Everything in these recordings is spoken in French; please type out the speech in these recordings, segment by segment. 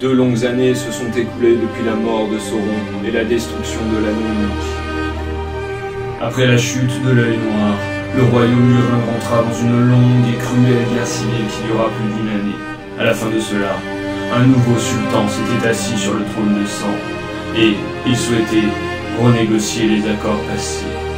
Deux longues années se sont écoulées depuis la mort de Sauron et la destruction de l'anneau unique. Après la chute de l'œil noir, le royaume murin rentra dans une longue et cruelle guerre civile qui dura plus d'une année. À la fin de cela, un nouveau sultan s'était assis sur le trône de sang, et il souhaitait renégocier les accords passés.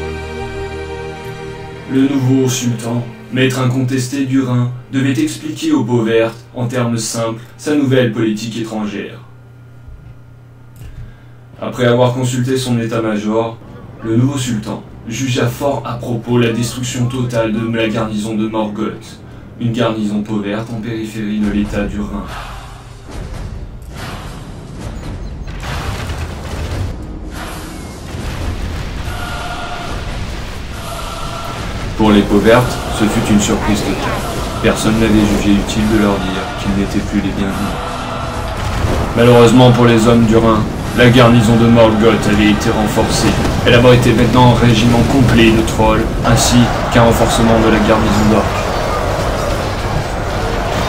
Le nouveau sultan, maître incontesté du Rhin, devait expliquer aux peaux en termes simples, sa nouvelle politique étrangère. Après avoir consulté son état-major, le nouveau sultan jugea fort à propos la destruction totale de la garnison de Morgoth, une garnison peau verte en périphérie de l'état du Rhin. Pour les peaux vertes, ce fut une surprise totale. Personne n'avait jugé utile de leur dire qu'ils n'étaient plus les bienvenus. Malheureusement pour les hommes du Rhin, la garnison de Morgoth avait été renforcée. Elle abritait maintenant un régiment complet de trolls, ainsi qu'un renforcement de la garnison d'orques.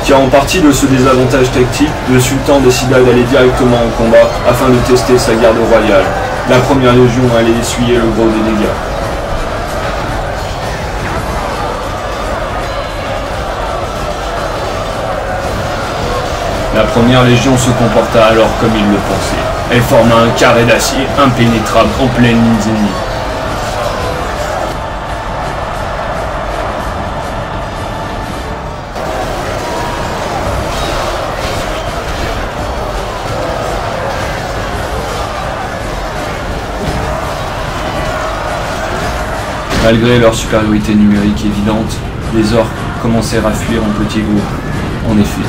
Tirant parti de ce désavantage tactique, le sultan décida d'aller directement au combat afin de tester sa garde royale. La première légion allait essuyer le gros des dégâts. La première légion se comporta alors comme il le pensait. Elle forma un carré d'acier impénétrable en pleine ligne ennemies. Malgré leur supériorité numérique évidente, les orques commencèrent à fuir en petits groupes. En effet,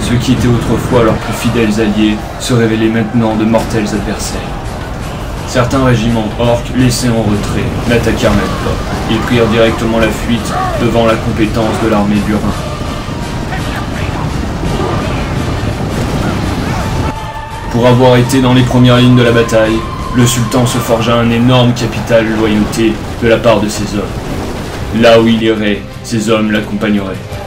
ceux qui étaient autrefois leurs plus fidèles alliés se révélaient maintenant de mortels adversaires. Certains régiments orques laissés en retrait n'attaquèrent même pas. Ils prirent directement la fuite devant la compétence de l'armée du Rhin. Pour avoir été dans les premières lignes de la bataille, le sultan se forgea un énorme capital de loyauté de la part de ses hommes. Là où il irait, ses hommes l'accompagneraient.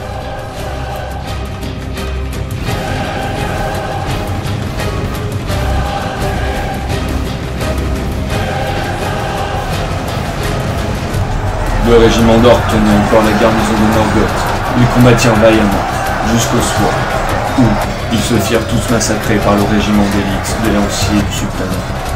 Le régiment d'or tenait encore la garnison de Morgoth. Ils combattirent vaillamment, jusqu'au soir, où ils se firent tous massacrer par le régiment d'élite des lanciers du sultanat.